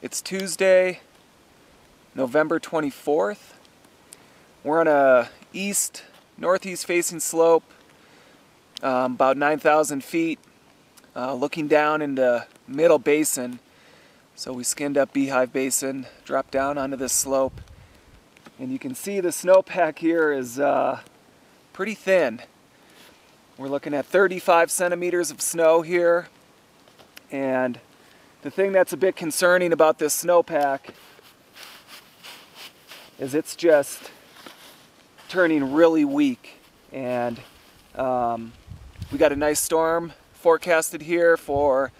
It's Tuesday, November 24th. We're on a east, northeast facing slope, um, about 9,000 feet, uh, looking down into the Middle Basin. So we skinned up Beehive Basin, dropped down onto this slope, and you can see the snowpack here is uh, pretty thin. We're looking at 35 centimeters of snow here, and the thing that's a bit concerning about this snowpack is it's just turning really weak. And um, we got a nice storm forecasted here for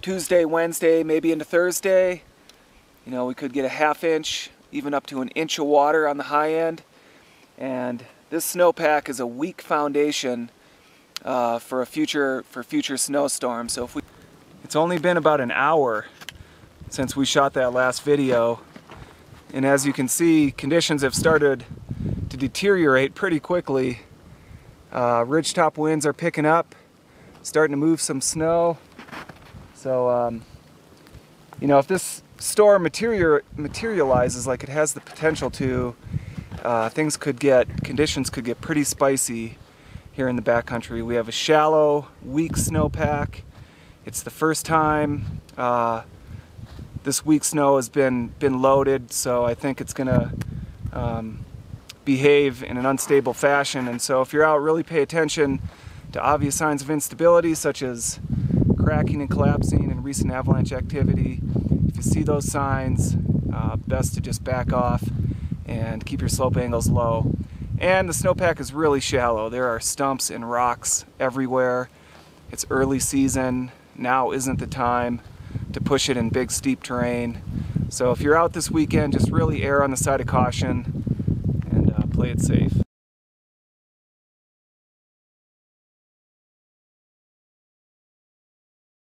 Tuesday, Wednesday, maybe into Thursday. You know, we could get a half inch, even up to an inch of water on the high end. And this snowpack is a weak foundation uh, for a future for future snowstorm. So if we it's only been about an hour since we shot that last video. And as you can see, conditions have started to deteriorate pretty quickly. Uh, ridgetop winds are picking up, starting to move some snow. So, um, you know, if this storm material, materializes like it has the potential to, uh, things could get, conditions could get pretty spicy here in the backcountry. We have a shallow, weak snowpack. It's the first time uh, this week's snow has been been loaded, so I think it's gonna um, behave in an unstable fashion. And so if you're out, really pay attention to obvious signs of instability, such as cracking and collapsing and recent avalanche activity. If you see those signs, uh, best to just back off and keep your slope angles low. And the snowpack is really shallow. There are stumps and rocks everywhere. It's early season now isn't the time to push it in big steep terrain. So if you're out this weekend, just really err on the side of caution and uh, play it safe.